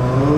Oh.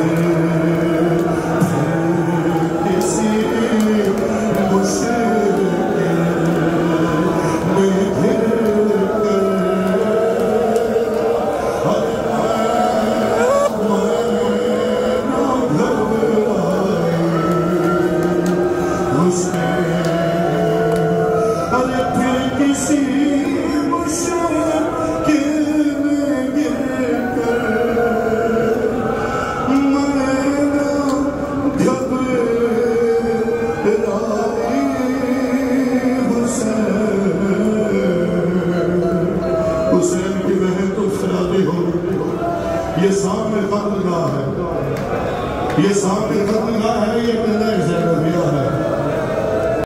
Deus. E essa obra está